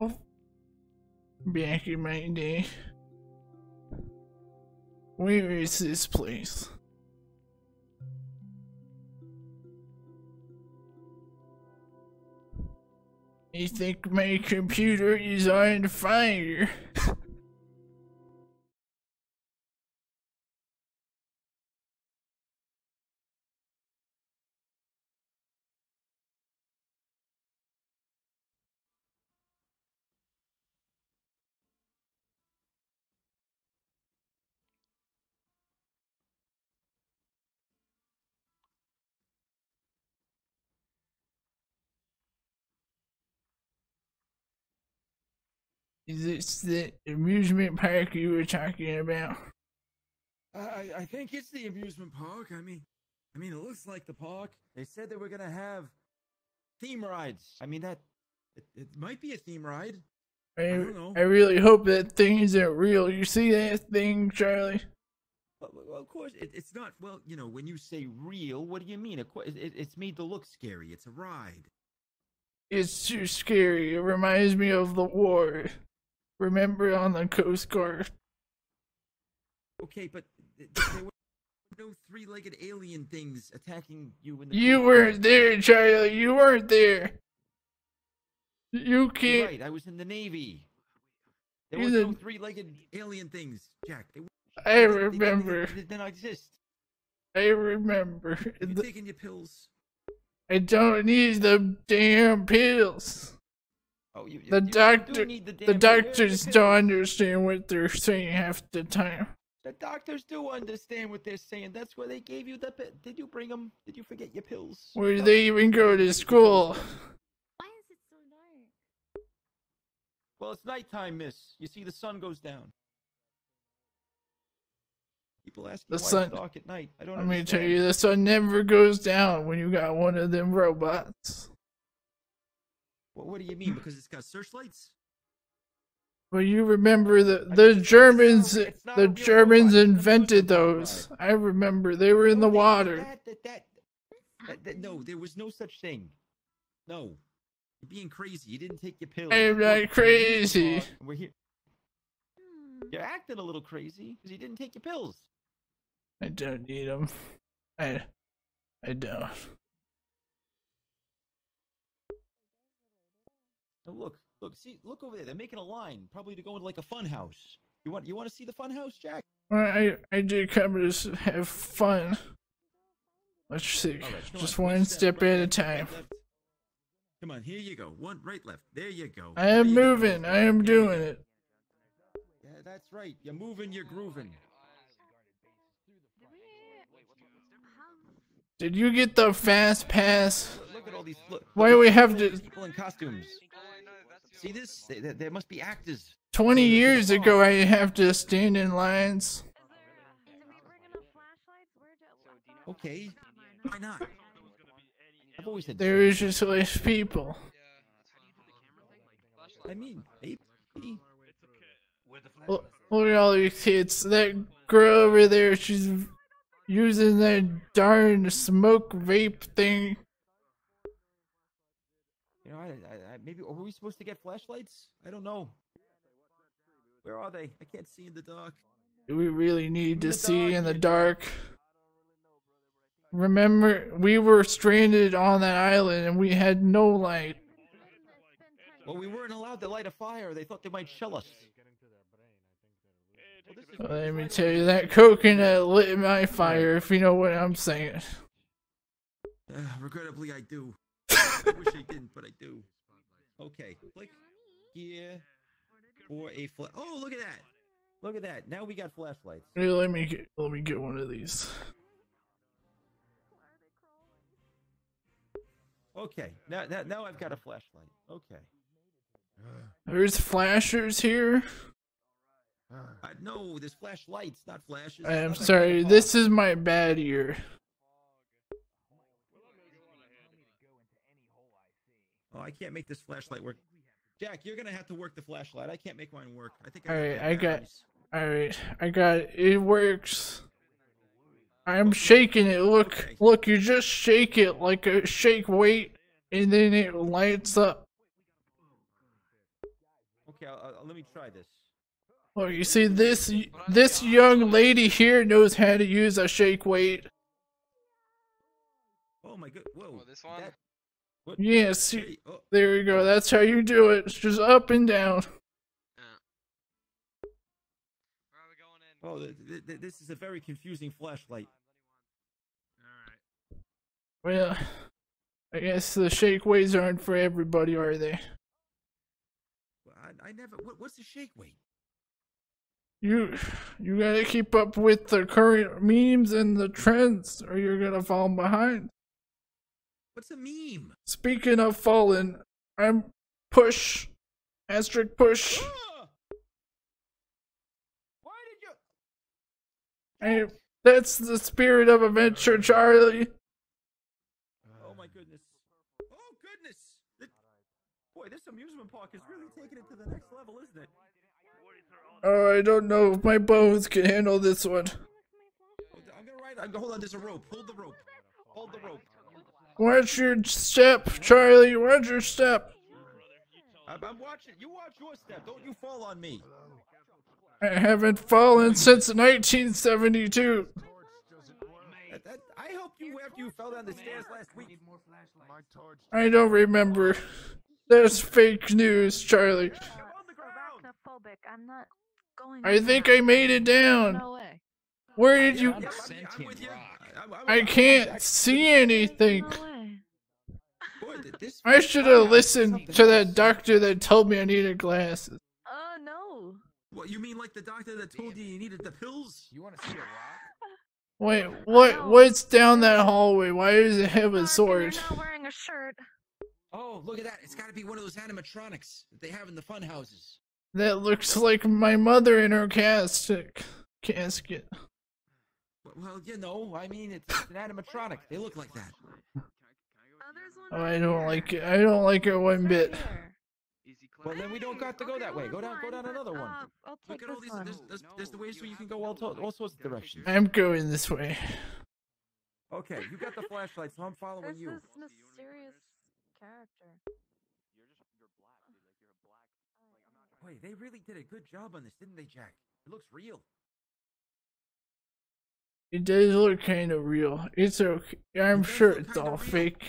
Oh. Back in my day. Where is this place? I think my computer is on fire. Is this the amusement park you were talking about? I I think it's the amusement park. I mean, I mean, it looks like the park. They said they were gonna have theme rides. I mean, that it, it might be a theme ride. I, don't know. I really hope that thing isn't real. You see that thing, Charlie? Well, well, of course, it, it's not. Well, you know, when you say real, what do you mean? Of course, it- it's made to look scary. It's a ride. It's too scary. It reminds me of the war. Remember on the Coast Guard? Okay, but th- th- there were no three-legged alien things attacking you in the. You weren't there, Charlie. You weren't there. You You're can't. right. I was in the Navy. There was no three-legged alien things, Jack. They, I they- they- remember. They, did not exist. I remember. You taken your pills? I don't need the damn pills. Oh, you, The you- you doctor- do need the, The damn pill- Here's doctors the don't understand what they're saying half the time. The doctors do understand what they're saying. That's why they gave you the. pi- Did you bring them? Did you forget your pills? Where do No. they even go to school? Why is it so dark? Well, it's nighttime, miss. You see, the sun goes down. People ask me The why sun- it's dark at night. I don't Let me tell you, the sun never goes down when you got one of them robots. What, what do you mean? Because it's got searchlights? Well, you remember the the Germans not- it's not the Germans invented those. I remember they were in the water. That, that, that, no, there was no such thing. No. You're being crazy. You didn't take your pills. I'm not we're here to crazy. We're here. You're acting a little crazy because you didn't take your pills. I don't need them. I I don't. Look, look, see, look over there. They're making a line, probably to go into like a fun house. You want, you want to see the fun house, Jack? I I did come to have fun. Let's see, right, just on, one step right, at a time. left. Come on, here you go. One, right, left. There you go. I am go. moving. I am doing it. Yeah, that's right. You're moving. You're grooving. Did you get the fast pass? Look, look at all these. Look, Why do we have to- people in costumes? See this? They- they- There must be actors. Twenty Look at the years ago, I have to stand in lines. Is there? Uh, did we bring enough flashlights? Where did? Okay, why not? I've always said. There is just less people. I mean, maybe. Look, look at all these kids. That girl over there, she's using that darn smoke vape thing. You know, I, I, I, maybe are we supposed to get flashlights? I don't know. Where are they? I can't see in the dark. Do We really need to see dark, in the dark. Remember, we were stranded on that island and we had no light. Well, we weren't allowed to light a fire. They thought they might shell us. Well, Let me tell you, that coconut lit my fire, if you know what I'm saying. Uh, regrettably, I do. I wish I didn't, but I do. Okay, click here for a flash. Oh, look at that! Look at that! Now we got flashlights. Here, let me get, let me get one of these. Okay, now, now, now I've got a flashlight. Okay. There's flashers here. Uh, no, there's flashlights, not flashes. I am sorry, this is my bad ear. Oh, I can't make this flashlight work. Jack, you're gonna have to work the flashlight. I can't make mine work. I think. I All got I got- batteries. Alright, I got it. It works. I'm shaking it. Look, Okay. look, you just shake it like a shake weight, and then it lights up. Okay, I'll, I'll, let me try this. Well, you see, this this young lady here knows how to use a shake weight. Oh my god! Whoa! Oh, this one? That, what? Yes, you- Hey, oh, there you go. That's how you do it. It's just up and down. Where are we going in? oh th- th- th- this is a very confusing flashlight. Alright. Well, I guess the shake weights aren't for everybody, are they? I, I never. What, what's the shake weight? You you gotta keep up with the current memes and the trends, or you're gonna fall behind. What's a meme? Speaking of falling, I'm push, asterisk push. Why did you? I, that's the spirit of adventure, Charlie. Oh my goodness! Oh goodness! Th- boy, this amusement park is really taking it to the next level, isn't it? Oh, I don't know if my bones can handle this one. I'm gonna ride. I'm gonna hold on. There's a rope. Hold the rope. Hold the rope. Watch your step, Charlie. Watch your step. I'm, I'm watching. You watch your step. Don't you fall on me. I haven't fallen since 1972. That, that, I helped you after you fell down the stairs last week. I don't remember. That's fake news, Charlie. You're on the ground. Arachnophobic. I'm not going. I think I made it down. No way. Where did you? Yeah, I'm, I'm with you. I'm- I'm- I I'm- can't see anything. No way. Boy, th- this- I should have listened to that doctor that told me I needed glasses. Uh, no. What you mean, like the doctor that told you you needed the pills? You want to see a rock? Wait, what? What's down that hallway? Why does it have a Fuck, sword? You're not wearing a shirt. Oh, look at that! It's got to be one of those animatronics that they have in the fun houses. That looks like my mother in her casket. Casket. Well, well, you know, I mean, it's an animatronic. They look like that. Oh, there's one right I don't like it. I don't like it one bit. Well, then we don't got to go Okay, that way. Go down, go down another one. uh, I'll take Look at all this these. one. There's, there's, there's the ways where you can go all, to, all sorts of directions. I'm going this way. Okay, you got the flashlight, so I'm following There's you. this mysterious character. Boy, they really did a good job on this, didn't they, Jack? It looks real. It does look kind of real. It's okay. I'm It sure it's all real. fake.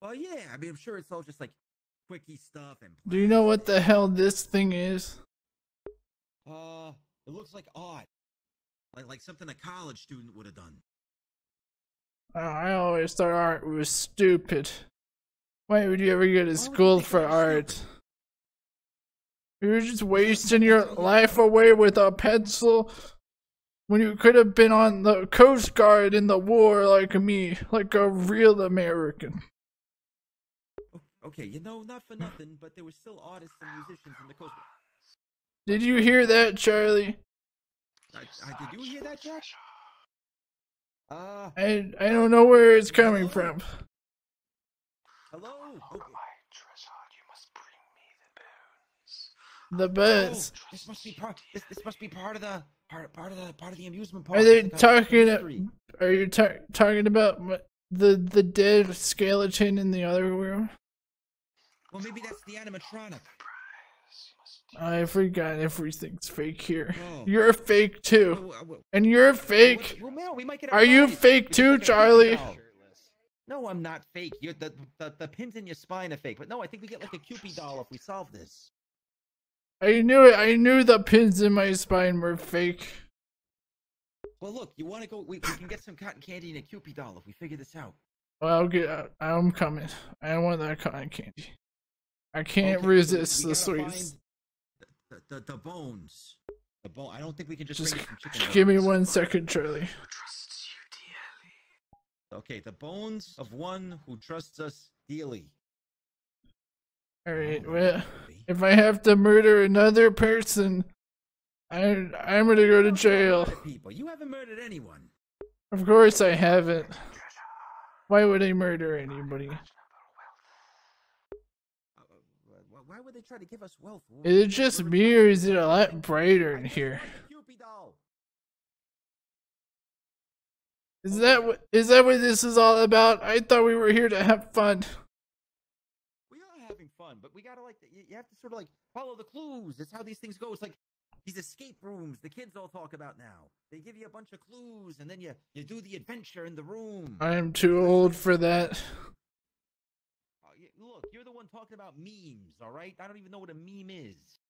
Well, yeah. I mean, I'm sure it's all just like quickie stuff and. Do you know what the hell this thing is? Uh, it looks like art, like like something a college student would have done. Oh, I always thought art was stupid. Why would you ever go to school for art? You're just wasting your life away with a pencil when you could have been on the Coast Guard in the war like me, like a real American. Okay, you know, not for nothing, but there were still artists and musicians in the Coast Guard. Did you hear that, Charlie? I, I, did you hear that, Jack? Uh, I I don't know where it's coming from. hello. Okay. The Oh, this must be part. This, this must be part of the part part of the part of the amusement park. Are they It's uh, talking? Are you ta- talking about the the dead skeleton in the other room? Well, maybe that's the animatronic. I forgot everything's fake here. Oh. You're fake too, well, well, and you're fake. well, well, we Are you fake too, Charlie? No, I'm not fake. You're the, the the pins in your spine are fake. But no, I think we get like a Kewpie doll if we solve this. I knew it. I knew the pins in my spine were fake. Well, look, you want to go? We, we can get some cotton candy and a Kewpie doll if we figure this out. Well, I'll get out. I'm coming. I want that cotton candy. I can't Okay, resist we the sweets. The, the, the, the bones. The bone. I don't think we can just, Just bring some chicken give me bones. one second, Charlie. Okay, the bones of one who trusts us dearly. All right. Oh, Well, if I have to murder another person, I I'm gonna go to jail. People, you haven't murdered anyone. Of course I haven't. Why would I murder anybody? Uh, wh- Why would they try to give us wealth? Is it just me or is it a lot brighter in here? Is that what is that what this is all about? I thought we were here to have fun. We are having fun. On, but we gotta like you, you have to sort of like follow the clues. That's how these things go. It's like these escape rooms the kids all talk about now. They give you a bunch of clues, and then you you do the adventure in the room. I'm too old for that. Uh, Look, you're the one talking about memes, all right? I don't even know what a meme is.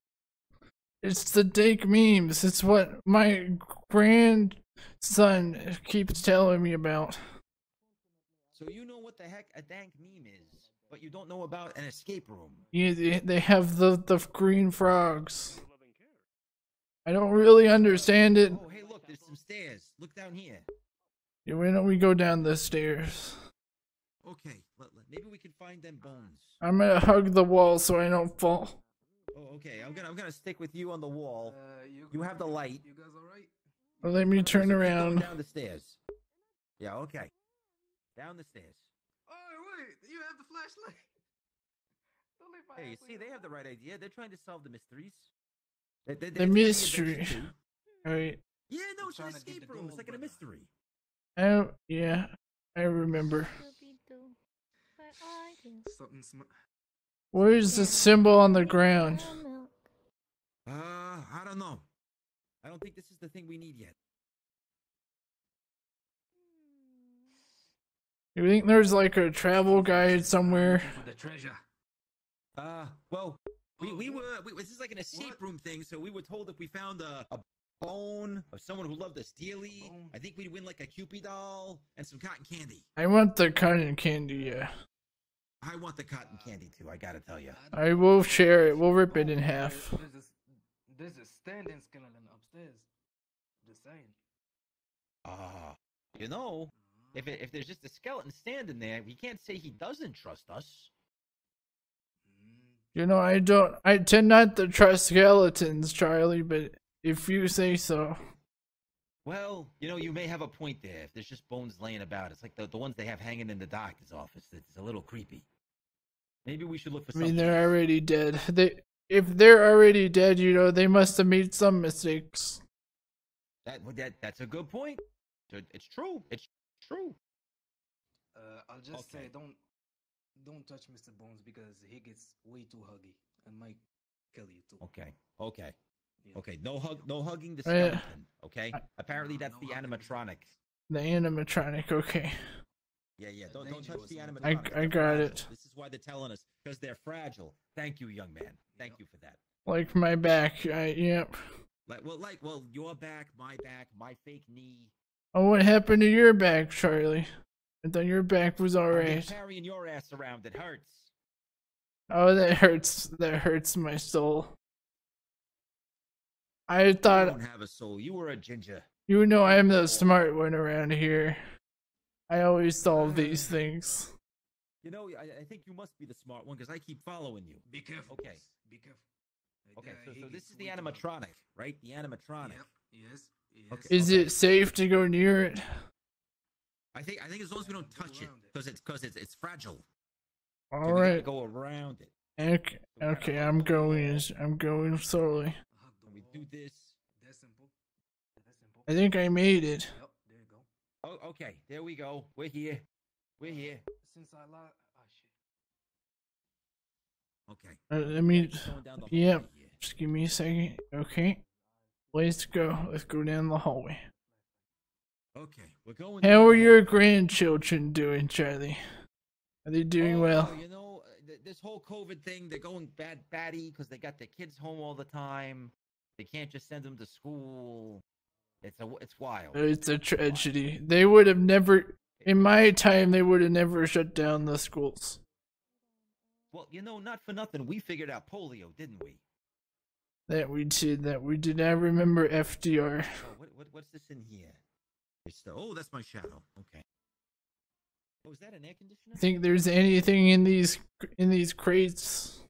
It's the dank memes. It's what my grandson keeps telling me about. So you know what the heck a dank meme is, but you don't know about an escape room. Yeah, they- they have the the green frogs. I don't really understand it. Oh, hey, look, there's some stairs. Look down here. Yeah, Why don't we go down the stairs? Okay, let, let- maybe we can find them bones. I'm gonna hug the wall so I don't fall. Oh, okay. I'm gonna I'm gonna stick with you on the wall. Uh, you, You have the light. You guys alright? Or let me turn So keep going around. down the stairs. Yeah, okay. Down the stairs. Wait, you have the flashlight. Don't leave my Hey, you see, they have the right idea. They're trying to solve the mysteries. They- they- The they're trying to get mystery. adventure too. Alright. Yeah, no, it's an trying to get escape room. It's like in a mystery. Oh, yeah. I remember. Scooby-Doo, where are you? Something sm- Where's the symbol on the ground? Our. Uh, I don't know. I don't think this is the thing we need yet. You think there's like a travel guide somewhere? for the treasure. Uh, well, we, we were, we, this is like an escape room thing, so we were told if we found a, a bone of someone who loved us dearly, I think we'd win like a Kewpie doll and some cotton candy. I want the cotton candy, yeah. I want the cotton candy too, I gotta tell you. I will share it. We'll rip it in half. There's a, s- there's a standing skeleton upstairs. Just saying. Ah, you know, if, it, if there's just a skeleton standing there, we can't say he doesn't trust us. You know, I don't. I tend not to trust skeletons, Charlie, but if you say so. Well, you know, you may have a point there. If there's just bones laying about, it's like the, the ones they have hanging in the doctor's office. It's a little creepy. Maybe we should look for I mean, something. they're already dead. They, if they're already dead, you know, they must have made some mistakes. That, that that's a good point. It's true. It's true. Uh, I'll just Okay. say don't don't touch Mr. Bones because he gets way too huggy and might kill you too. Okay. Okay. Yeah. Okay. No hug. No hugging the Yeah. skeleton. Okay. Apparently, that's no the hugging. animatronic. The animatronic, okay. Yeah, yeah. Uh, Don't don't touch the animatronic. I- I got fragile. it. This is why they're telling us because they're fragile. Thank you, young man. Thank Yep. you for that. Like my back. I, yep. Like, well, like, well, your back, my back, my fake knee. Oh, what happened to your back, Charlie? I thought your back was I've been alright. carrying your ass around. It hurts. Oh, that hurts. That hurts my soul. I thought You thought, don't have a soul. You were a ginger. you know, I'm the smart one around here. I always solve these things. You know, I, I think you must be the smart one because I keep following you. Be careful. Okay. Be careful. Okay, so, so this is the way too huggy. animatronic, right? The animatronic. Yep. Yes. Yes. Okay. Is it safe to go near it? I think I think as long as we don't touch it, because it's because it's it's fragile. So All we right. Go around it. Okay. Okay. I'm going. I'm going slowly. Hug we do this. That's simple. That's simple. I think I made it. Yep. There you go. Oh, okay. There we go. We're here. We're here. Since I lied. Oh shit. Okay. Uh, let me. Just going down the Yep. hallway. Just give me a second. Okay. Let's go. Let's go down the hallway. Okay. We're going. How are your grandchildren doing, Charlie? Are they doing Oh, well? You know, uh, this whole COVID thing, they're going bad batty because they got their kids home all the time. They can't just send them to school. It's a, it's wild. It's a tragedy. They would have never, in my time, they would have never shut down the schools. Well, you know, not for nothing, we figured out polio, didn't we? That we did. That we did. I remember FDR. Oh, what, what, what's this in here? It's the, oh, that's my shadow. Okay. Oh, is that an air conditioner? Think there's anything in these in these crates?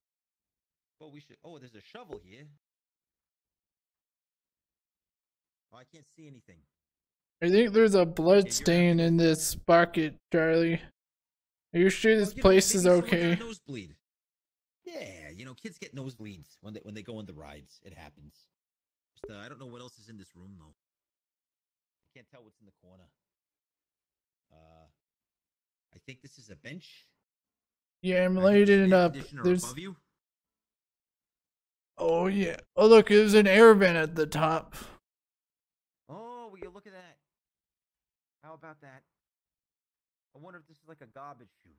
Well, we should. Oh, there's a shovel here. Oh, I can't see anything. I think there's a blood you're stain in this bucket, Charlie. Are you sure this know, place is maybe someone got a okay? Nosebleed. Yeah, you know, kids get nosebleeds when they when they go on the rides. It happens. Just, uh, I don't know what else is in this room though. I can't tell what's in the corner. Uh, I think this is a bench. Yeah, I'm lighting it up. There's above you. Oh yeah. Oh look, there's an air vent at the top. Oh, will you look at that? How about that? I wonder if this is like a garbage chute.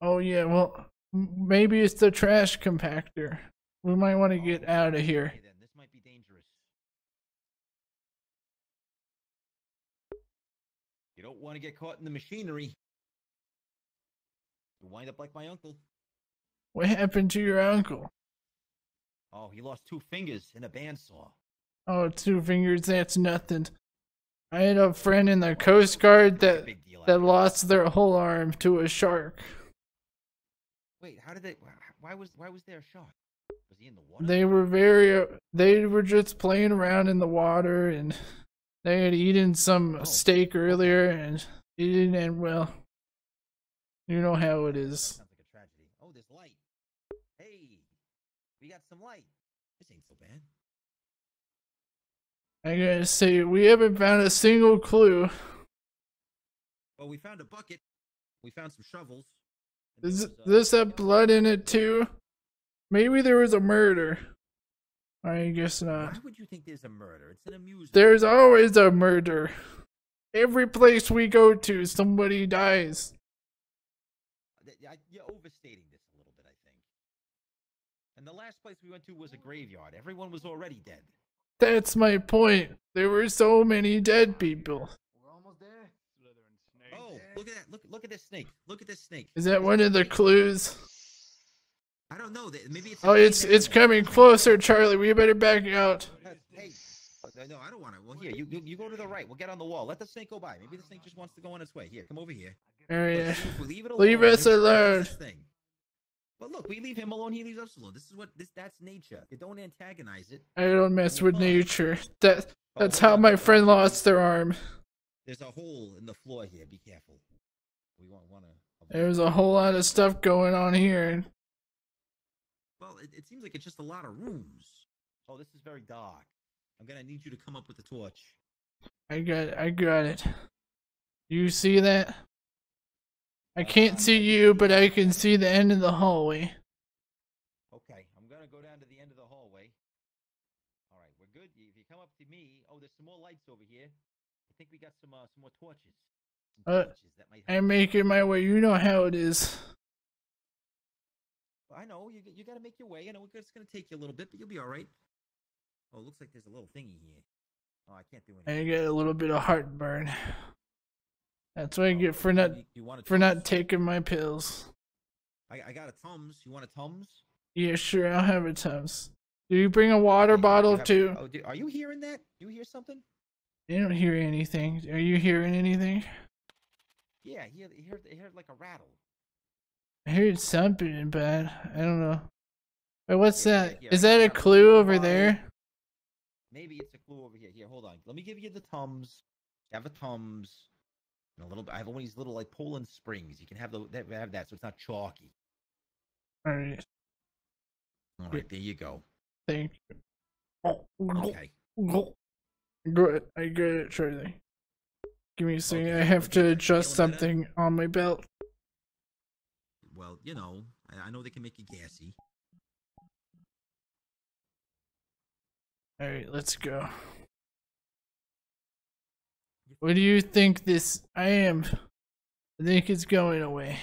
Oh yeah, well maybe it's the trash compactor. We might want to oh, get Oh, out of here. This might be dangerous. You don't want to get caught in the machinery. You wind up like my uncle. What happened to your uncle? Oh, he lost two fingers in a bandsaw. Oh, two fingers, that's nothing. I had a friend in the Coast Guard that big deal out that lost their whole arm to a shark. Wait, how did they? Why was why was there a shark? Was he in the water? They were very uh, they were just playing around in the water and they had eaten some Oh, steak earlier and it didn't end well. You know how it is. Sounds like a tragedy. Oh, there's light. Hey, we got some light. This ain't so bad. I gotta say, we haven't found a single clue. Well, we found a bucket. We found some shovels. Does uh, this have blood in it too? Maybe there was a murder. I guess not. Why would you think there's a murder? It's an amusement. There's always a murder. Every place we go to, somebody dies. You're overstating this a little bit, I think. And the last place we went to was a graveyard. Everyone was already dead. That's my point. There were so many dead people. We're almost there. Oh, look at that! Look, look at this snake! Look at this snake! Is that one of the clues? I don't know. Maybe it's. Oh, it's it's coming closer, Charlie. We better back out. Hey, no, I don't want to. Well, here, you, you go to the right. We'll get on the wall. Let the snake go by. Maybe the snake just wants to go on its way. Here, come over here. All right. see if we leave it Leave alone, us this- this alone. is. But look, we leave him alone. He leaves us alone. This is what this. That's nature. You don't antagonize it. I don't mess with nature. That Oh, that's how my friend lost their arm. There's a hole in the floor here. Be careful. We won't want to. There's a whole lot of stuff going on here. Well, it, it seems like it's just a lot of rooms. Oh, this is very dark. I'm gonna need you to come up with a torch. I got I got it. You see that? I can't see you, but I can see the end of the hallway. Okay, I'm gonna go down to the end of the hallway. All right, we're good. If you come up to me, oh, there's some more lights over here. I think we got some uh, some more torches. Uh, torches that might. I'm making my way. You know how it is. I know you you got to make your way. I know it's gonna take you a little bit, but you'll be all right. Oh, it looks like there's a little thingy here. Oh, I can't do anything. I get a little bit of heartburn. That's what I get for not You, for not taking my pills. I, I got a tums. You want a tums? Yeah, sure, I'll have a Tums. Do you bring a water Okay, bottle have- too? Oh, do, are you hearing that? Do You hear something? I don't hear anything. Are you hearing anything? Yeah, he heard, he heard, he heard like a rattle. I heard something, but I don't know. Wait, what's Yeah, that? yeah, Is that a clue over there? Maybe it's a clue over here. Here, hold on. Let me give you the tums. You have a tums. And a little. I have one of these little like Poland springs. You can have the that have that, so it's not chalky. All right, All right, there you go. thank you. Okay. Good, I get it, Charlie. Give me a second. Okay, I have okay, to adjust something on my belt. Well, you know, I, I know they can make you gassy. All right, let's go. What do you think this? I am. I think it's going away.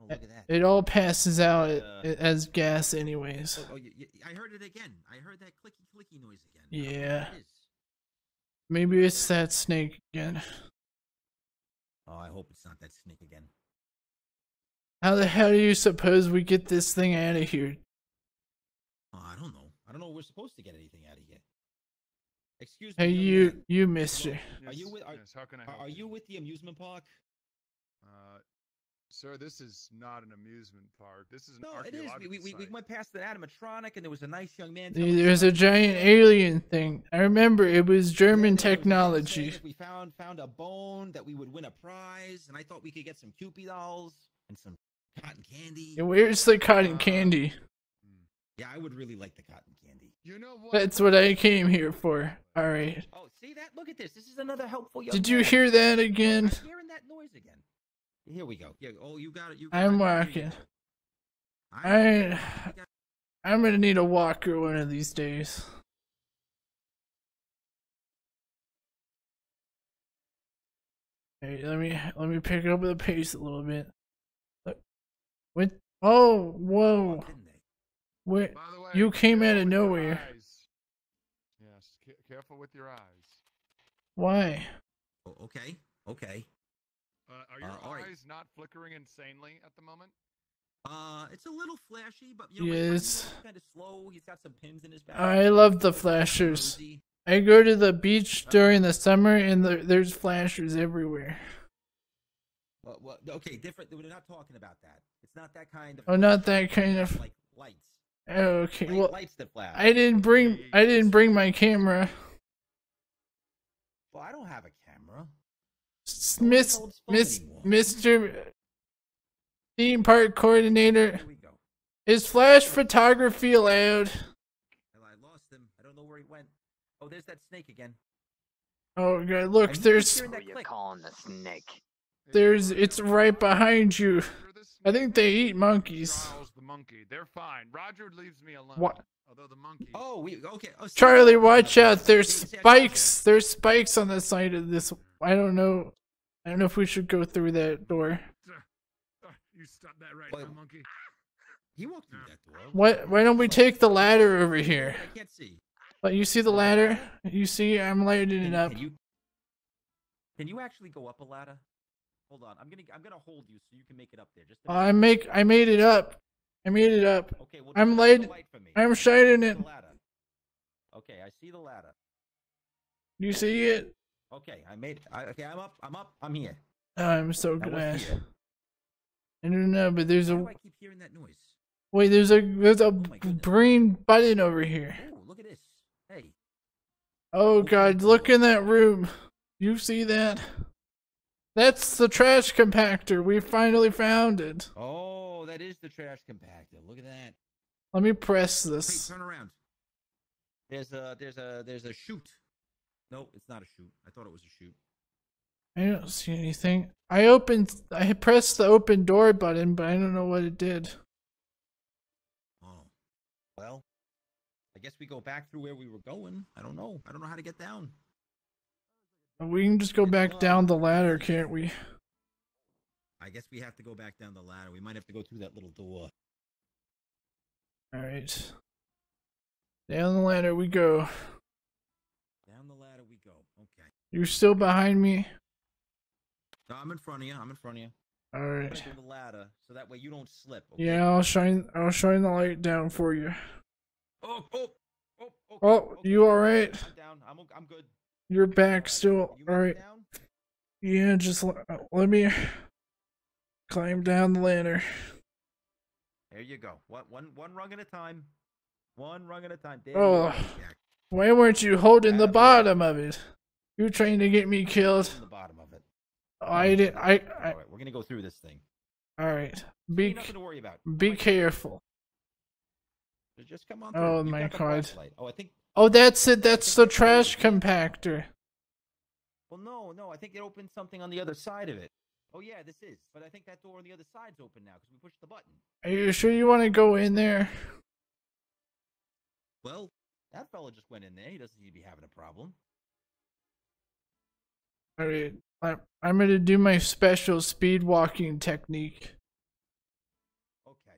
Oh, look at that. It all passes out Uh, as gas, anyways. Oh, oh I heard it again. I heard that clicky clicky noise again. I don't know what Yeah. It is. Maybe it's that snake again. Oh, I hope it's not that snake again. How the hell do you suppose we get this thing out of here? Oh, I don't know. I don't know. if We're supposed to get anything out of here. Excuse Hey, me. young you, man. you, mister. Are you with- are- yes, how can I Are, help are you with the amusement park? Uh, sir, this is not an amusement park. This is an No, it is. We, we, we, we went past an animatronic, and there was a nice young man. telling us There's a giant alien thing. I remember it was German there was a man saying technology. If we found found a bone, that we would win a prize, and I thought we could get some Kewpie dolls and some cotton candy. And Where's the cotton Uh, candy? Yeah, I would really like the cotton candy. You know what? That's what I came here for. Alright. Oh, see that? Look at this. This is another helpful young Did you hear that again? I'm hearing that noise again. Here we go. Yeah. Oh, you got it. You got I'm it. Here you walking. I I'm gonna need a walker one of these days. Hey, let me let me pick up the pace a little bit. Look, What? Oh, whoa! Oh, didn't? Wait, way, You came out of nowhere. Yes, careful with your eyes. why? Oh, okay. Okay. Uh, are your Uh, all right. eyes not flickering insanely at the moment? Uh, it's a little flashy, but you know, Yes. kind of slow. He's got some pins in his back. I love the flashers. I go to the beach during the summer and the, there's flashers everywhere. Well, well, okay, different. We're not talking about that. It's not that kind of. Oh, not that kind of. like lights. Okay, Light, well, lights that flash. I didn't bring I didn't bring my camera. Well, I don't have a camera. S- No one Miss Miss. Mr. Theme park coordinator, Here we go. is flash photography allowed? Well, I lost him. I don't know where he went. Oh, there's that snake again. Oh god, look, And you keep there's hearing Who that you calling the snake? There's it's right behind you. I think they eat monkeys. Charles the monkey. They're fine. Roger leaves me alone. What? Although the monkey. Oh, we okay. Oh, Charlie, watch out. There's see, see, I told you. spikes. There's spikes on the side of this. I don't know. I don't know if we should go through that door. You stop that right Wait. now, monkey. He walked through that door. What? Why don't we take the ladder over here? I can't see. But you see the ladder? You see, I'm lighting it up. can you can you actually go up a ladder? Hold on. I'm gonna I'm gonna hold you so you can make it up there. Just a I minute. make. I made it up. I made it up. Okay. Well, I'm just hold the light- light for me. I'm shining it. Okay, I see the ladder. You see it? Okay, I made it. I, okay, I'm up. I'm up. I'm here. I'm so what's glad. I don't know, but there's Why a I keep hearing that noise? wait. There's a there's a oh goodness. green button over here. Oh, look at this. Hey. Oh God! Look in that room. You see that? That's the trash compactor. We finally found it. Oh, that is the trash compactor. Look at that. Let me press Hey, this. turn around. There's a there's a there's a chute. No, it's not a chute. I thought it was a chute. I don't see anything. I opened. I pressed the open door button, but I don't know what it did. Oh. Well, I guess we go back through where we were going. I don't know. I don't know how to get down. We can just go back down the ladder, can't we? I guess we have to go back down the ladder. We might have to go through that little door. All right. Down the ladder we go. Down the ladder we go. Okay. You're still behind me. No, I'm in front of you. I'm in front of you. All right. I'm right. gonna do the ladder so that way you don't slip. Okay? Yeah, I'll shine. I'll shine the light down for you. Oh, oh, oh, okay, Oh, okay. you all right? I'm down. I'm, I'm good. You're back still. you All right. down? Yeah, just l- uh, let me climb down the ladder. There you go. One, one, one rung at a time. One rung at a time. There Oh. you go, Jack. Why weren't you holding the bottom of it? You trying to get me killed? The bottom of it. I didn't. I. I All right, we're gonna go through this thing. all right. Ain't Be nothing to worry about. be on, careful. Just- Just come on. Oh. You've my God. Oh, I think. Oh, that's it. That's the trash compactor. Well, no, no. I think it opened something on the other side of it. Oh yeah, this is. But I think that door on the other side's open now because we pushed the button. Are you sure you want to go in there? Well, that fella just went in there. He doesn't seem to be having a problem. All right. I, I'm gonna do my special speed walking technique. Okay.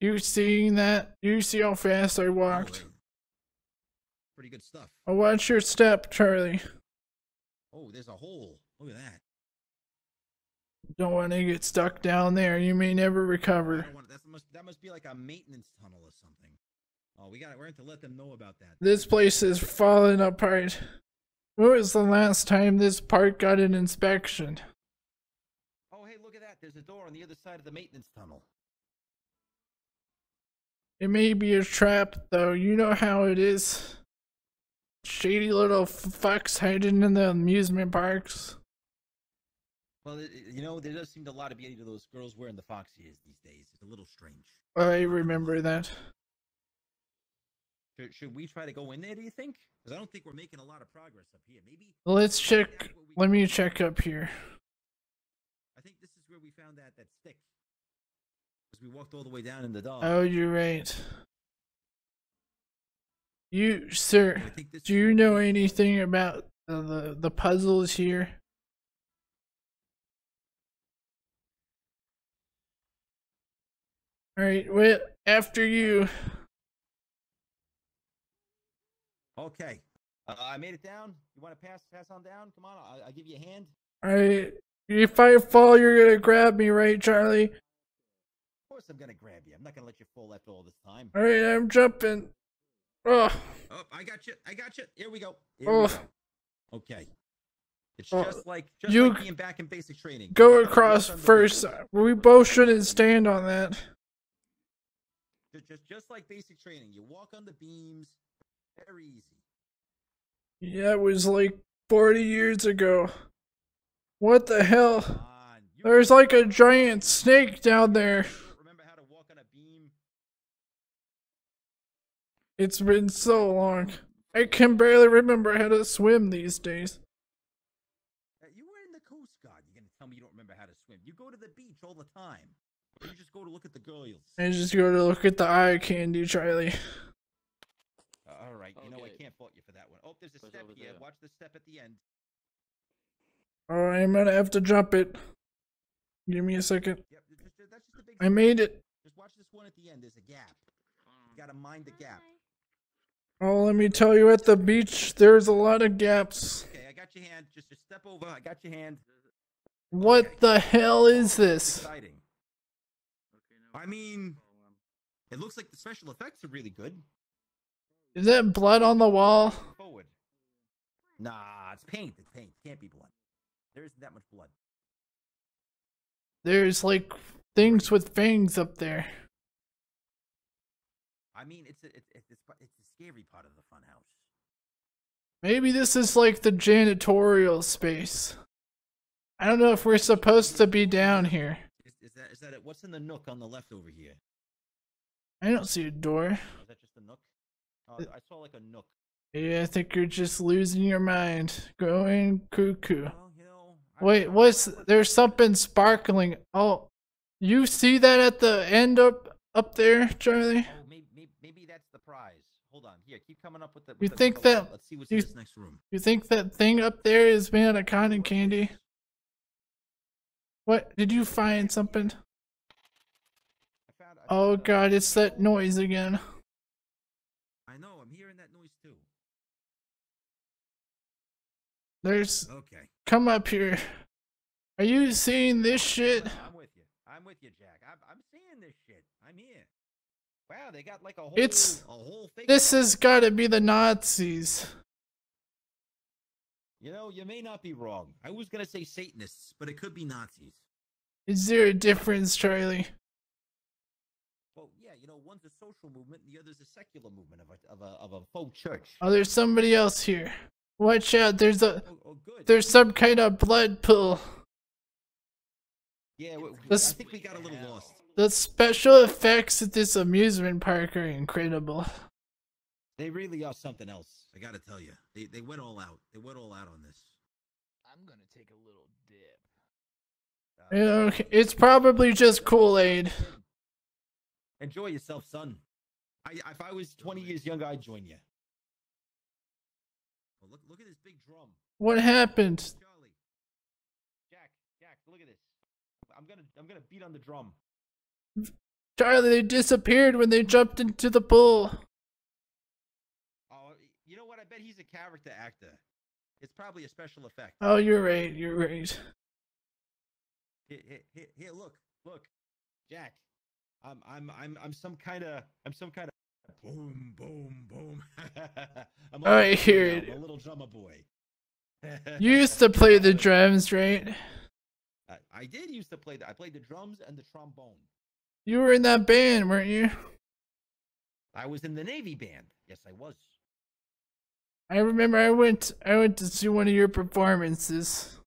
You seeing that? You see how fast I walked? Pretty good stuff. Oh, watch your step, Charlie. Oh, there's a hole. Look at that. Don't want to get stuck down there. You may never recover. don't that must that must be like a maintenance tunnel or something. Oh, we got. We're going to let them know about that. This place is falling apart. When was the last time this park got an inspection? Oh, hey, look at that. There's a door on the other side of the maintenance tunnel. It may be a trap, though. You know how it is. Shady little fucks hiding in the amusement parks. Well, you know, there does seem to a lot of be of those girls wearing the fox ears these days. It's a little strange. I remember that. Should, should we try to go in there? Do you think? Because I don't think we're making a lot of progress up here. Maybe. Let's check. Let me check up here. I think this is where we found that that stick. Because we walked all the way down in the dark. Oh, you're right. You, sir, I think this do you know anything about the the, the puzzles here? All right, well, After you. Okay. Uh, I made it down. You want to pass pass on down? Come on, I'll, I'll give you a hand. All right. If I fall, you're gonna grab me, right, Charlie? Of course, I'm gonna grab you. I'm not gonna let you fall after all this time. All right, I'm jumping. Oh, Oh, I got you. I got you. Here we go. Here Oh. we go. Okay. It's Oh, just like just you like being back in basic training. go across walk on the first. We both shouldn't stand on that. Just, just just like basic training. You walk on the beams. Very easy. Yeah, it was like 40 years ago. What the hell? Come on. You There's like a giant snake down there. remember how to walk on a beam? It's been so long. I can barely remember how to swim these days. You were in the Coast Guard. You're gonna tell me you don't remember how to swim. You go to the beach all the time. Or you just go to look at the girls. I just go to look at the eye candy, Charlie. All right. You know I can't fault you for that one. Oh, there's a What's step over here. there? Watch the step at the end. Oh, I'm gonna have to jump it. Give me a second. Yep. th- th- that's just a big. I made it. Just watch this one at the end. There's a gap. You gotta mind the gap. Oh, let me tell you, at the beach, there's a lot of gaps. Okay, I got your hand. Just just step over. I got your hand. What the hell is this? Exciting. I mean, it looks like the special effects are really good. Is that blood on the wall? Forward. Nah, it's paint. It's paint. Can't be blood. There isn't that much blood. There's like things with fangs up there. I mean, it's a, it's it's it's it's the scary part of the funhouse. Maybe this is like the janitorial space. I don't know if we're supposed to be down here. Is, is that is that it? What's in the nook on the left over here? I don't see a door. Oh, is that just a nook? Oh, Uh, I saw like a nook. Yeah, I think you're just losing your mind. Going cuckoo. Well, you know. Wait, what's there's something sparkling. Oh, you see that at the end up up there, Charlie? Oh, maybe, maybe maybe that's the prize. Hold on. Here, keep coming up with the. With You the, think that- Let's see what's you- in this next room. You think that thing up there is made out of cotton candy? What? Did you find something? I found, I Oh found a- god, it's that noise again. I know. I'm hearing that noise too. There's Okay. come up here. Are you seeing this shit? I'm with you. I'm with you, Jack. I'm, I'm seeing this shit. I'm here. Wow, they got like a whole It's- a whole. This has gotta be the Nazis. You know, you may not be wrong. I was gonna say Satanists, but it could be Nazis. Is there a difference, Charlie? Well, yeah, you know, one's a social movement, the other's a secular movement of a of a of a faux church. Oh, there's somebody else here. Watch out, there's a Oh, oh good. there's some kind of blood pool. yeah, we, we- I think we got a little lost. The special effects at this amusement park are incredible. They really are something else. I gotta tell you, they they went all out. They went all out on this. I'm gonna take a little dip. Uh, You know, it's probably just Kool-Aid. Enjoy yourself, son. I, if I was 20 years younger, I'd join you. Oh, look, look at this big drum. What happened? Charlie. Jack, Jack, look at this. I'm gonna, I'm gonna beat on the drum. Charlie, they disappeared when they jumped into the pool. Oh, you know what? I bet he's a character actor. It's probably a special effect. Oh, you're right, you're right. Here, here, here, look, look, Jack. I'm, I'm, I'm, I'm some kind of, I'm some kind of boom, boom, boom. I'm a I little hear it. a little drummer boy. You used to play the drums, right? I, I did used to play that. I played the drums and the trombone. You were in that band, weren't you? I was in the Navy band. Yes, I was. I remember I went I went to see one of your performances.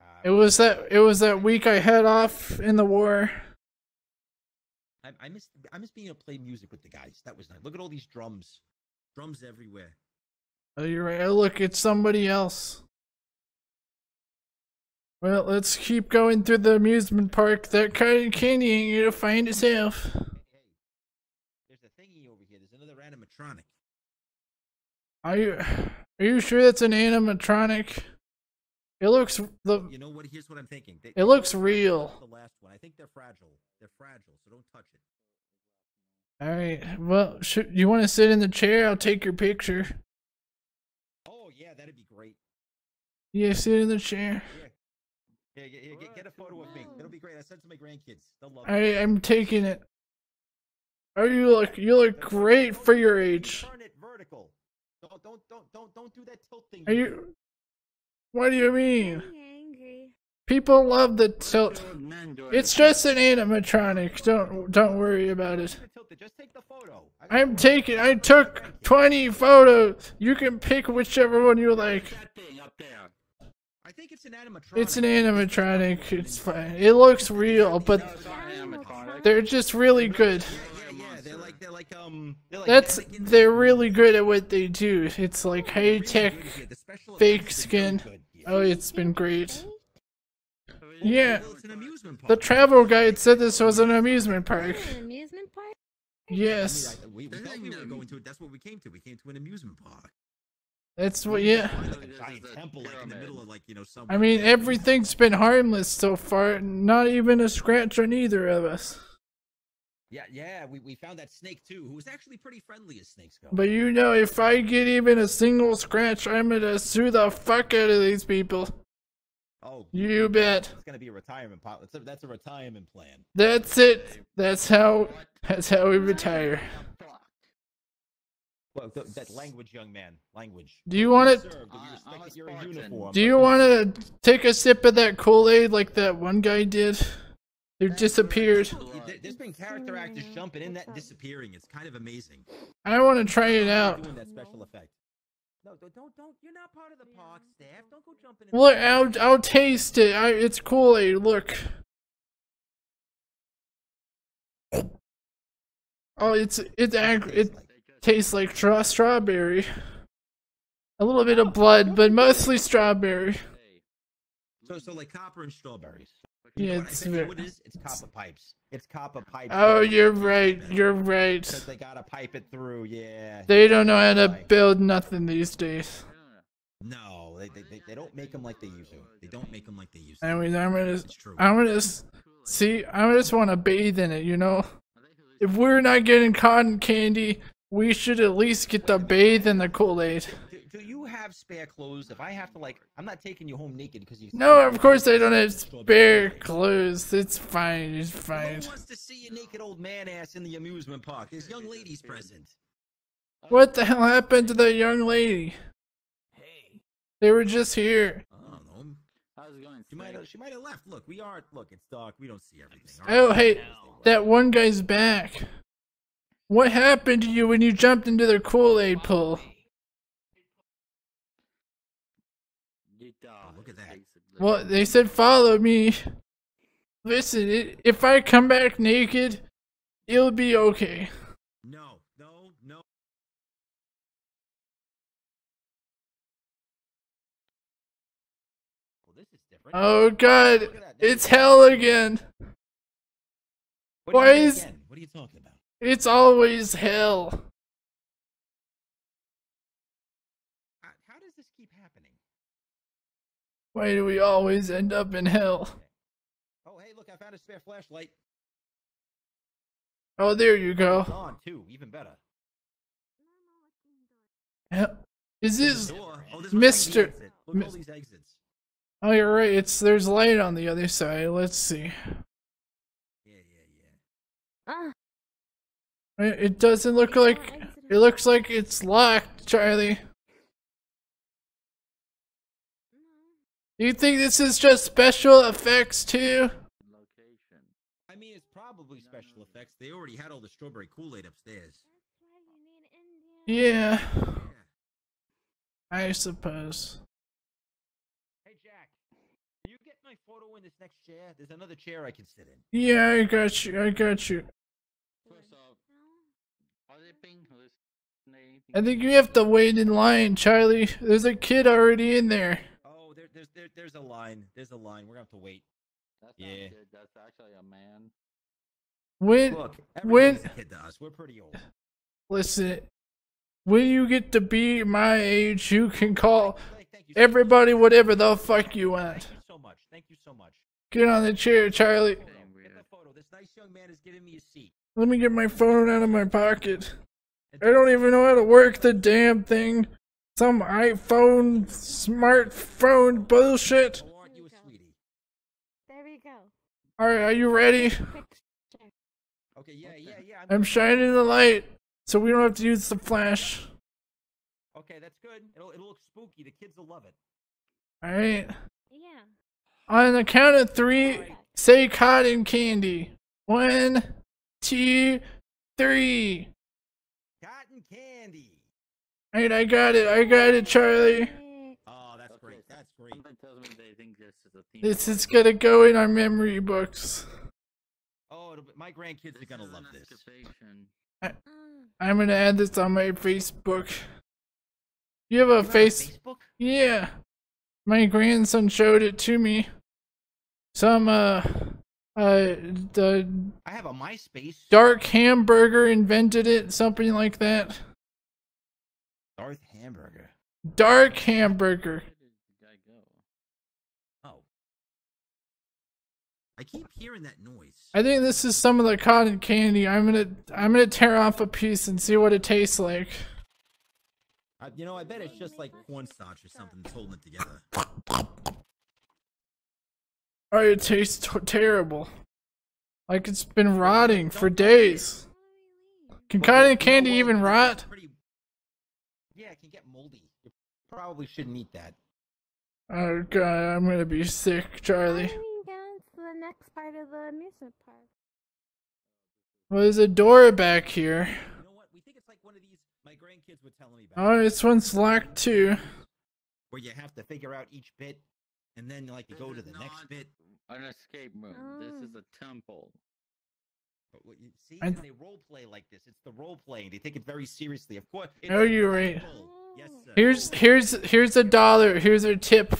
Uh, It was that it was that week I had off in the war. I, I miss, I miss being able to play music with the guys. That was nice. Look at all these drums, drums everywhere. Oh, you're right. Oh, look, it's somebody else. Well, let's keep going through the amusement park. That kind of candy ain't gonna find itself. Hey, there's a thingy over here. There's another animatronic. Are you are you sure that's an animatronic? It looks the You know what? Here's what I'm thinking. They, It looks real. The last one. I think they're fragile. They're fragile, so don't touch it. all right. Well, should you want to sit in the chair? I'll take your picture. Oh yeah, that'd be great. Yeah, sit in the chair. Yeah, yeah, yeah, get, get a photo of me. That'll be great. I sent it to my grandkids. They'll love I it. I'm taking it. Oh, you look you look great for your age. Turn it vertical. Don't don't don't don't don't do that tilt thing. Are you? What do you mean? People love the tilt. It's just an animatronic. Don't don't worry about it. I'm taking. I took 20 photos. You can pick whichever one you like. It's an animatronic. It's an animatronic. It's fine. It looks real, but they're just really good. That's they're really good at what they do. It's like high tech. fake skin. Oh, it's been great. Yeah, Well, it's an amusement the travel guide said this was an amusement park. An amusement park? I mean, Yes, I- we, we thought we were going to it. That's what we came to. We came to an amusement park. that's what. Yeah. Like a giant temple, like in the middle of like you know some. I mean, everything's been harmless so far. Not even a scratch on either of us. Yeah, yeah. We, we found that snake too, who was actually pretty friendly as snakes go. But you know, if I get even a single scratch, I'm gonna sue the fuck out of these people. Oh, You bet. it's gonna be a retirement pot. That's a, that's a retirement plan. That's it. That's how. That's how we retire. Well, th- that language, young man, language. Do you want Served, it? and we I- respect I'm a that you're in Spartan. uniform, Do you want to take a sip of that Kool Aid like that one guy did? Who disappeared. There- There's been character actors jumping in that disappearing. It's kind of amazing. I want to try it out. Doing that special effect. No, don't, don't, don't. You're not part of the park staff. Don't go jumping. Look, I'll I'll taste it. I, it's Kool Aid. Look. Oh, it's it's ag- it tastes like straw- strawberry. A little bit of blood, but mostly strawberry. So, so like copper and strawberries. Yeah, What I it's very- what it is? It's copper pipes. It's copper pipes. Oh, you're right. You're right. Because they gotta pipe it through. Yeah. They don't know how to build nothing these days. No, they, they, they, don't make them like they used to. They don't make them like they used to. Anyways, I'm gonna. I'm gonna see. I just want to bathe in it. You know, if we're not getting cotton candy, we should at least get the bathe in the Kool Aid. Do, do you have spare clothes? If I have to, like, I'm not taking you home naked because you. No, of course I don't have spare clothes. It's fine. It's Who fine. wants to see a naked old man ass in the amusement park? There's young ladies present. What the hell happened to that young lady? Hey, They were just here. I don't know. how's it going? She might have. She might have left. Look, we are. Look, it's dark. We don't see everything. Oh, hey, that one guy's back. What happened to you when you jumped into the Kool Aid pool? Well, they said follow me. Listen, i if I come back naked, it'll be okay. No, no, no. Well, this is different. Oh god, Look at that. it's hell again. What why is- again? What are you talking about? It's always hell. How, how does this keep happening? Why do we always end up in hell? Oh, hey, look! I found a spare flashlight. Oh, there you go. On too, even better. Is this? Oh, this must be the Mr. Look all these exits. Oh, you're right. It's there's light on the other side. Let's see. Yeah, yeah, yeah. Ah, It it doesn't look like. It looks like it's locked, Charlie. You think this is just special effects too? Location. I mean, it's probably special effects. They already had all the strawberry Kool Aid upstairs. Yeah, Yeah. I suppose. Hey, Jack. Can you get my photo in this next chair? There's another chair I can sit in. Yeah, I got you. I got you. First off, are they being hallucinating? I think you have to wait in line, Charlie. There's a kid already in there. There, there's, there, there, there's a line. There's a line. We're gonna have to wait. That's Yeah. a kid. That's actually a man. When Look, when- everybody's a kid to us. We're pretty old. listen, when you get to be my age, you can call Thank- thank you so much. everybody whatever the fuck you want. Thank you so much. Thank you so much. Get on the chair, Charlie. Get the photo. This nice young man is giving me a seat. Let me get my phone out of my pocket. I don't even know how to work the damn thing. Some iPhone, smartphone bullshit. Aren't you a sweetie? There we go. Alright, are you ready? Okay, yeah, yeah, yeah. I'm shining the light so we don't have to use the flash. Okay, that's good. It'll it'll look spooky. The kids will love it. Alright. Yeah. On the count of three, say cotton candy. One, two, three. Cotton candy. Alright, I got it. I got it, Charlie. Oh, that's Okay, great. That's great. Something tells me they think this is a theme. This is gonna go in our memory books. Oh, it'll be, my grandkids This are gonna love this. excavation. Mm. I'm gonna add this on my Facebook. You have a You have face? Facebook? Yeah. My grandson showed it to me. Some, uh, uh, the I have a MySpace. Dark Hamburger invented it, something like that. Darth Hamburger. Dark Hamburger. Where did the guy go? Oh. I keep hearing that noise. I think this is some of the cotton candy. I'm gonna, I'm gonna tear off a piece and see what it tastes like. I, you know, I bet it's just like cornstarch or something that's holding it together. Oh, it tastes t- terrible. Like it's been rotting for days. Can cotton candy even rot? Pretty... Yeah, it can get moldy. You probably shouldn't eat that. Oh god, I'm gonna be sick, Charlie. How do we get to the next part of the amusement park? Well, there's a door back here. You know what? We think it's like one of these. My grandkids were telling me about. Oh, this one's locked too. where you have to figure out each bit, and then like you go to the next not bit. An escape room. This oh. is a temple. But what you see, I- and they role play like this. It's the role playing. They take it very seriously. Of course. it's Oh, you're right. Yes, oh. sir. Here's here's here's a dollar. Here's a tip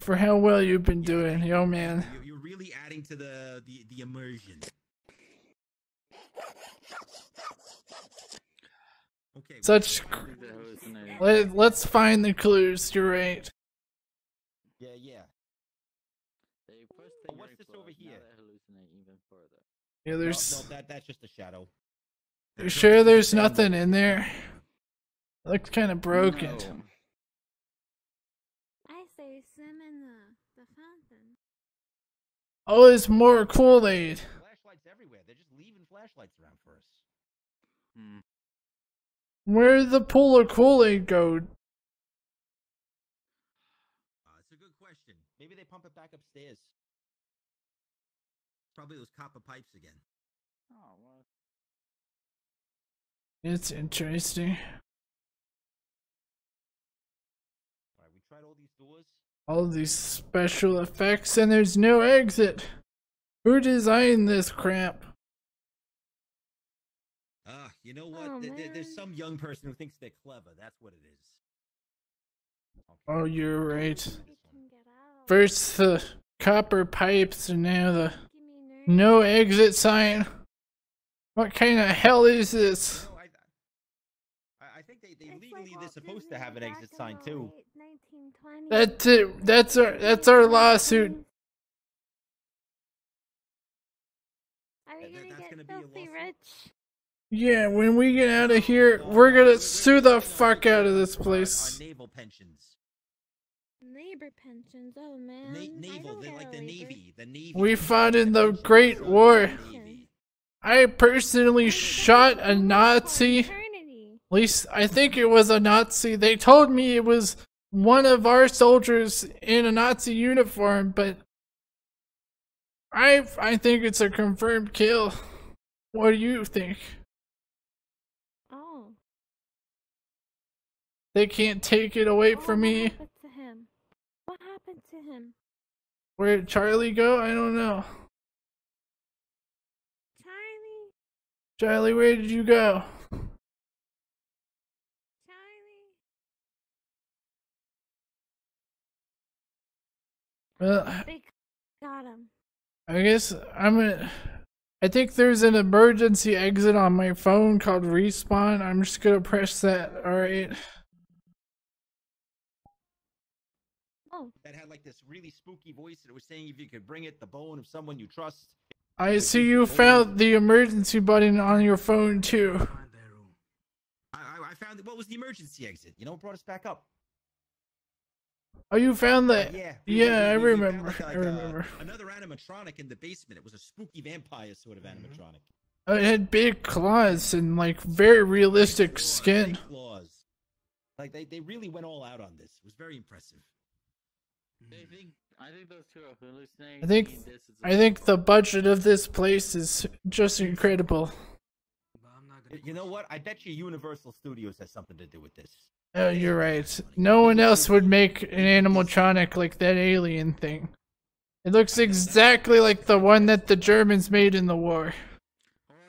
for how well you've been doing, yo man. You- You're really adding to the the, the immersion. Okay. Such. I think they're hallucinating. Let, let's find the clues. You're right. Yeah, yeah. They first Oh, think what's very this close, over now here? they hallucinate even further. Yeah, there's. no, that that's just a shadow. You sure there's nothing in there? Looks kind of broken. No. I say swim in the, the fountain. Oh, there's more Kool Aid. Flashlights everywhere. They're just leaving flashlights around for us. Hmm. Where'd the pool of Kool Aid go? Uh, it's a good question. Maybe they pump it back upstairs. Probably those copper pipes again. Oh, well, It's interesting. All right, we tried all these doors. All these special effects, and there's no exit. Who designed this crap? Ah, you know what? Oh, There- there- there's some young person who thinks they're clever. That's what it is. Okay. Oh, you're right. think we can get out. First the copper pipes, and now the Give me nerve. No exit sign. What kind of hell is this? I, I, I think they, they It's like legally they're Walt supposed to have an exit in sign too. That's it. That's our that's our lawsuit. Are we That- that- gonna that's get gonna filthy rich? Yeah, when we get out of here, we're gonna sue the fuck out of this Our, place. naval pensions. Neighbor pensions, oh man. Na- naval, they're like the labor. navy. The navy. We pensions, fought in the Great War. I personally shot a Nazi. At least I think it was a Nazi. They told me it was one of our soldiers in a Nazi uniform, but I I think it's a confirmed kill. What do you think? Oh. They can't take it away Oh, from me. happened to him? What happened to him? Where did Charlie go? I don't know. Charlie? Charlie, where did you go? Charlie? Well, They got him. I guess I'm gonna. I think there's an emergency exit on my phone called respawn. I'm just gonna press that. Alright. Oh, That had like this really spooky voice that was saying if you could bring it the bone of someone you trust. I see you found the emergency button on your phone too. Find that room. I, I, found what was the emergency exit. You know, what brought us back up. Oh, you found that? Yeah, we- we- Yeah, I we- we found, remember. like, I uh, remember. another animatronic in the basement. It was a spooky vampire sort of Mhm. animatronic. Oh, It had big claws and like very realistic skin. claws. Like they, they really went all out on this. It was very impressive. I mm-hmm. think I think those two are hallucinating. I think this is I think the budget of this place is just incredible. But I'm not gonna You know what? I bet you Universal Studios has something to do with this. Oh, you're right. No one else would make an animatronic like that alien thing. It looks exactly like the one that the Germans made in the war.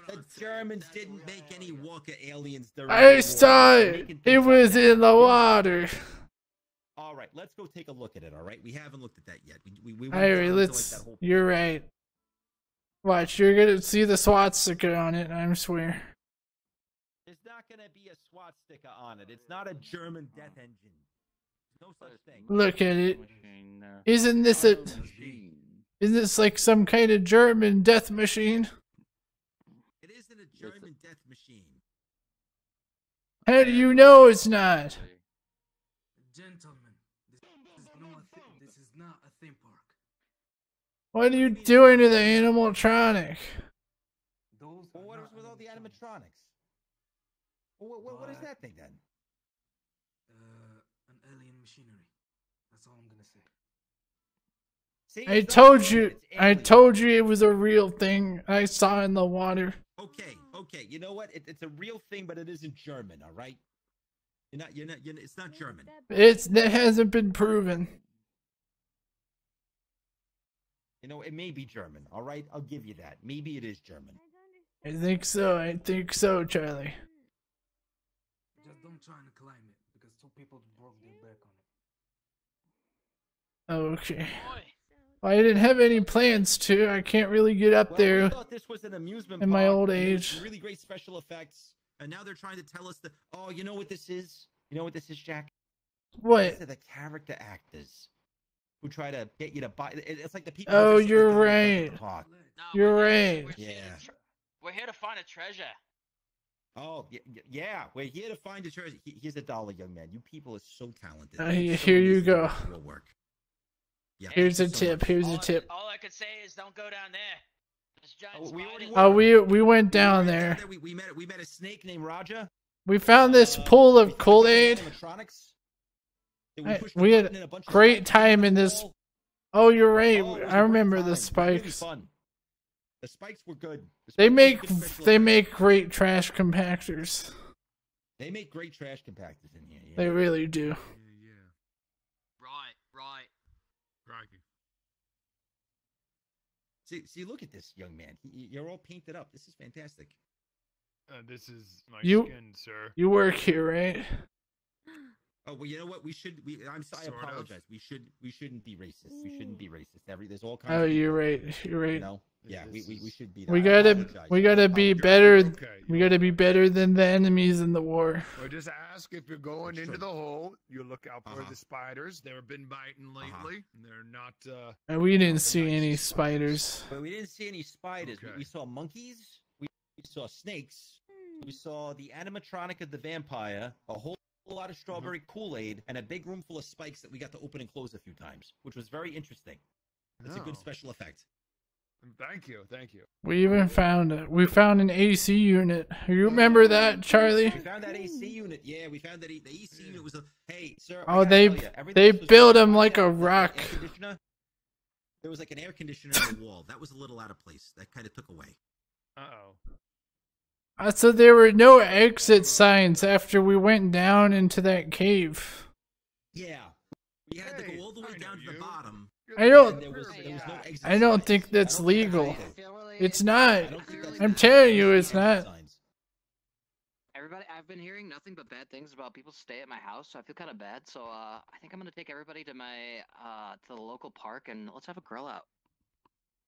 The Germans didn't make any Walker aliens during I war. saw it. It was in the water. All right, let's go take a look at it. All right, we haven't looked at that yet. We we, we went down Alright, like, let's. that whole- You're right. Watch, you're gonna see the swastika on it. I swear. There's not gonna be a SWAT sticker on it. It's not a German death engine. No such thing. Look at it. Machine, Isn't this a? Isn't this like some kind of German death machine? It isn't a German death machine. How do you know it's not? Gentlemen, this is, no thi- this is not a theme park. What are you doing to the animatronic? Those Well, are what not with all the animatronics. animatronics? Well, what, what, what is that thing then? Uh, an alien machinery. That's all I'm gonna say. See, I told you. I told you it was a real thing. I saw in the water. Okay, okay. You know what? It, it's a real thing, but it isn't German. All right. You're not. You're not. You're, not it's not German. It's that hasn't been proven. You know, it may be German. All right, I'll give you that. Maybe it is German. I think so. I think so, Charlie. Just don't try and climb it because two people broke their back on it. Oh, okay. Well, I didn't have any plans to. I can't really get up Well, there. thought this was an amusement in my old and there was age. Really great special effects, and now they're trying to tell us that. Oh, you know what this is? You know what this is, Jack? What? These are the character actors who try to get you to buy. It's like the people. Oh, who dress up you're as Donald Trump at right. the. No, You're we're right. We're Yeah. we're here to find a treasure. Oh, y- y- yeah. We're here to find a treasure. Here's a dollar, young man. You people are so talented. Uh, here- so here you go. how Your work. Yeah, Here's a so tip. much. Here's all, a tip. all I could say is don't go down there. Oh, we already. Oh, we we went down were there. We, we met we met a snake named Roger. We found this Uh, pool of found a couple Kool Aid. animatronics. Then I- we had a bunch great spikes time in this. Oh, you're right. Oh, it was a I great remember the It was really spikes. fun. The spikes were good. The They spikes were make good they make great trash compactors. they make great trash compactors in here. Yeah. They really do. Yeah, yeah. Right, right. Crikey. See, see, look at this young man. You're all painted up. This is fantastic. Uh, this is my You- skin, sir. You work here, right? Oh well, you know what? We should. We. I'm sorry. I Sort of. apologize. We should. We shouldn't be racist. We shouldn't be racist. Every there's all kinds. Oh, of you're right. You're You right. know. Yeah. We, we, we should be. We gotta we gotta be apologize. better. Okay, We gotta be better than the enemies in the war. Or just ask if you're going That's into true. the hole. You look out for Uh-huh. the spiders. They've been biting Uh-huh. lately. and They're not. uh And we didn't see nice any as spiders. But we didn't see any spiders. We- We, saw monkeys. We, we saw snakes. We saw the animatronic of the vampire. A whole lot of strawberry Kool Aid and a big room full of spikes that we got to open and close a few times, which was very interesting. It's a good Oh. special effect. Thank you, thank you. We even found we found an AC unit. You remember that, Charlie? We found that AC unit. Yeah, we found that e- the AC unit was a. Hey, sir. Oh, gotta they- tell ya, everything they else was built good. 'em Why like a that- that rock. There was like an air conditioner in the wall. That was a little out of place. That kind of took away. Uh oh. Uh, so there were no exit signs after we went down into that cave. Yeah. We had to go all the way I down to the bottom. I don't- there was, there was no exit I don't think that's don't legal. either. It's not. don't think that's I'm telling you, it's not. Everybody, I I've been hearing nothing but bad things about people stay at my house, so I feel kind of bad. So uh, I think I'm gonna take everybody to my uh to the local park and let's have a grill out.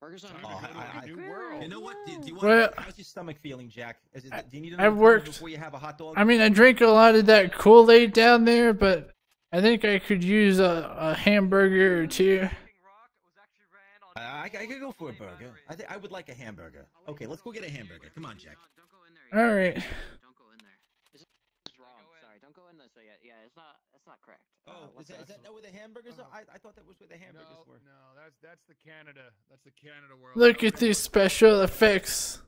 Burgers on Time me. to Oh, go to I- a I- new Grill. world. You know what? Do, do you Well- How's your stomach feeling, Jack? Is, is, I- do you need I've worked- before you have a hot dog? I mean, I drink a lot of that Kool Aid down there, but I think I could use a, a hamburger or two. I, I, I could go for a burger. I think I would like a hamburger. Okay, let's go get a hamburger. Come on, Jack. Don't go in there. All yet. right. Don't go in there. This is wrong. Sorry, don't go in there. So yeah, yeah, it's not. It's not correct. Oh, Uh, is that, is that not where the hamburgers are? I, I thought that was where the hamburgers No, were. no, that's that's the Canada. That's the Canada world. Look at these special effects.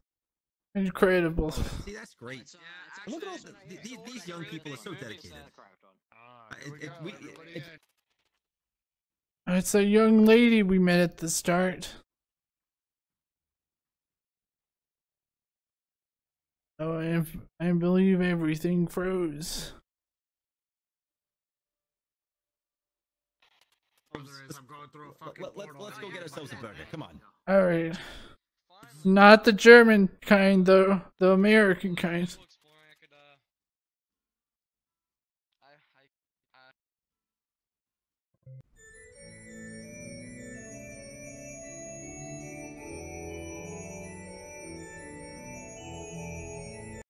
Incredible. See, that's great. It's, uh, Yeah, it's Look at all actually- the- these- these young people are so dedicated. the correct one. Ah, Uh, it- it- we- it- It's a young lady we met at the start. Oh, I, I believe everything froze. Let's, let, let, let's go get ourselves a burger. Come on. Alright. Not the German kind, though. The American kind. Looks